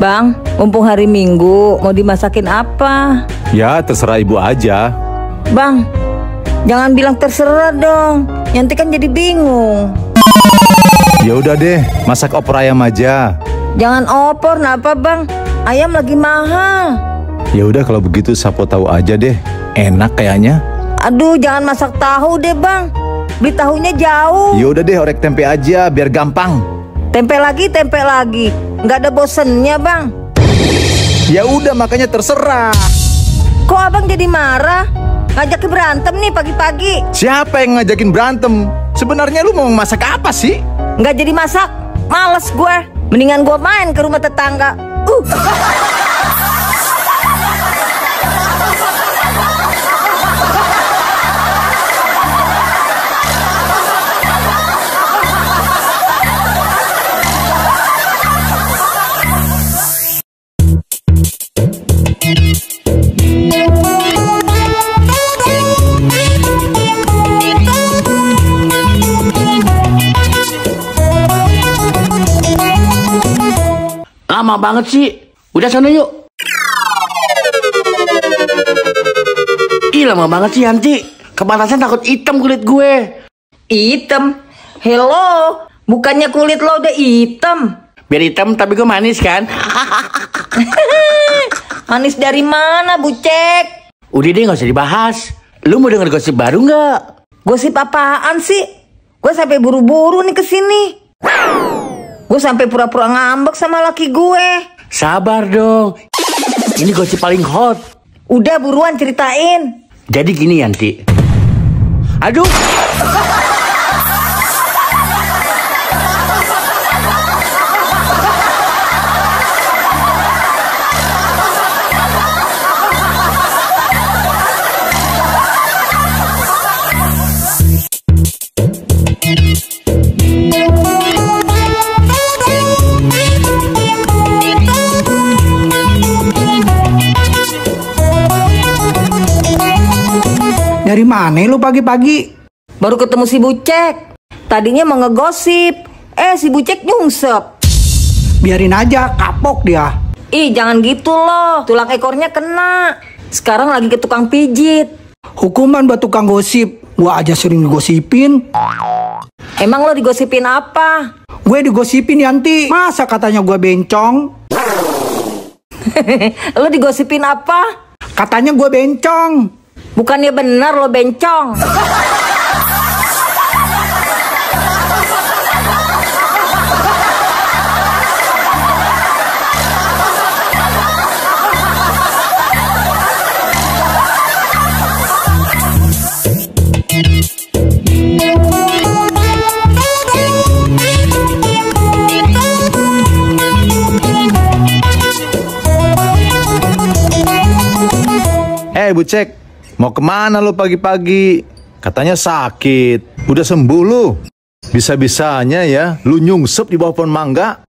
Bang, mumpung hari Minggu, mau dimasakin apa? Ya, terserah ibu aja. Bang, jangan bilang terserah dong. Yanti kan jadi bingung. Ya udah deh, masak opor ayam aja. Jangan opor, kenapa bang? Ayam lagi mahal. Ya udah kalau begitu sapo tahu aja deh. Enak kayaknya. Aduh, jangan masak tahu deh bang. Beli tahunya jauh. Ya udah deh, orek tempe aja biar gampang. Tempe lagi, tempe lagi. Nggak ada bosennya bang. Ya udah makanya terserah. Kok abang jadi marah? Ngajakin berantem nih pagi-pagi. Siapa yang ngajakin berantem? Sebenarnya lu mau masak apa sih? Nggak jadi masak. Males gue. Mendingan gue main ke rumah tetangga. Uh. Lama banget sih. Udah sana yuk. Ih lama banget sih Yanti. Kepanasan takut hitam kulit gue. Hitam. Hello. Bukannya kulit lo udah hitam. Biar hitam tapi gue manis kan. Manis dari mana, Bucek? Udah deh gak usah dibahas. Lu mau denger gosip baru nggak? Gosip apaan sih? Gue sampai buru-buru nih ke sini. Gue sampai pura-pura ngambek sama laki gue. Sabar dong. Ini gosip paling hot. Udah buruan ceritain. Jadi gini Yanti. Aduh. Dari mana lu pagi-pagi? Baru ketemu si Bucek. Tadinya mau ngegosip. Eh si Bucek nyungsep. Biarin aja, kapok dia. Ih jangan gitu loh. Tulang ekornya kena. Sekarang lagi ke tukang pijit. Hukuman buat tukang gosip. Gua aja sering digosipin. Emang lo digosipin apa? Gue digosipin Yanti. Masa katanya gue bencong? lo digosipin apa? Katanya gue bencong. Bukannya benar lo bencong. Eh Bucek, mau ke mana lu pagi-pagi? Katanya sakit. Udah sembuh lu? Bisa-bisanya ya, lu nyungsep di bawah pohon mangga.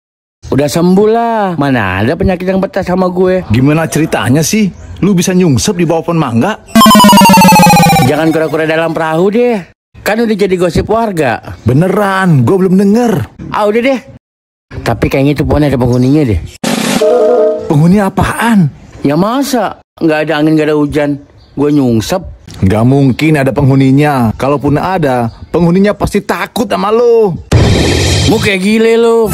Udah sembuh lah. Mana ada penyakit yang betah sama gue. Gimana ceritanya sih? Lu bisa nyungsep di bawah pohon mangga? Jangan kura-kura dalam perahu deh. Kan udah jadi gosip warga. Beneran, gue belum denger. Ah udah deh. Tapi kayaknya itu pohon ada penghuninya deh. Penghuni apaan? Ya masa? Nggak ada angin, nggak ada hujan. Gue nyungsep. Gak mungkin ada penghuninya. Kalaupun ada, penghuninya pasti takut sama lu. Mau kayak gile lu.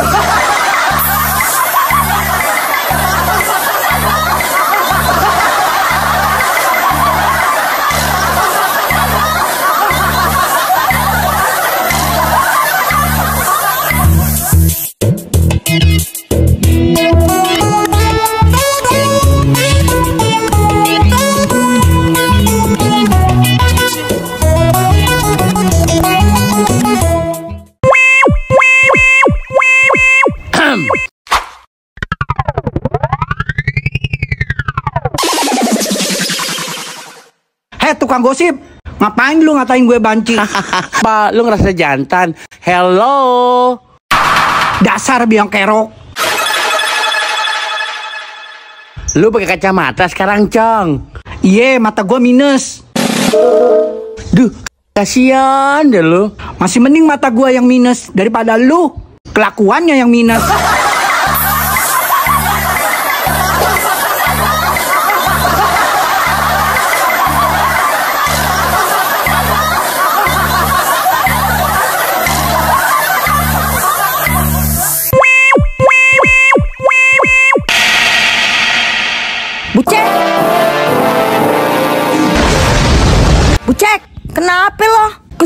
Hei tukang gosip, ngapain lu ngatain gue banci? Pak, lu ngerasa jantan. Hello. Dasar biang kerok. Lu pakai kacamata sekarang, Cong. Iye, mata gue minus. Duh, kasihan deh lu. Masih mending mata gue yang minus daripada lu. Kelakuannya yang minus.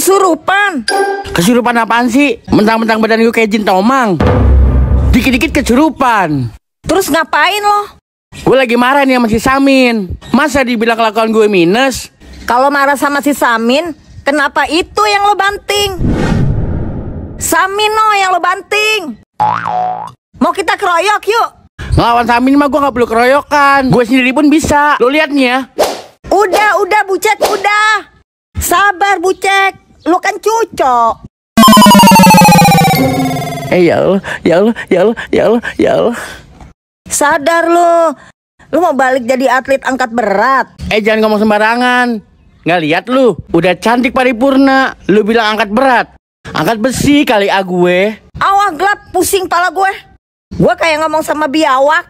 Kesurupan. Kesurupan apaan sih? Mentang-mentang badan gue kayak jin tomang. Dikit-dikit kesurupan. Terus ngapain lo? Gue lagi marah nih sama si Samin. Masa dibilang kelakuan gue minus? Kalau marah sama si Samin, kenapa itu yang lo banting? Samin no yang lo banting. Mau kita keroyok yuk. Ngelawan Samin mah gue gak perlu keroyokan. Gue sendiri pun bisa. Lo lihat nih ya. Udah, udah Bucek, udah. Sabar Bucek, lo kan cucok. Eh ya Allah, ya Allah, ya Allah, ya Allah, ya Allah. Sadar lo. Lo mau balik jadi atlet angkat berat. Eh jangan ngomong sembarangan. Nggak lihat lu, udah cantik paripurna. Lu bilang angkat berat. Angkat besi kali ah gue. Awah gelap, pusing pala gue. Gue kayak ngomong sama biawak.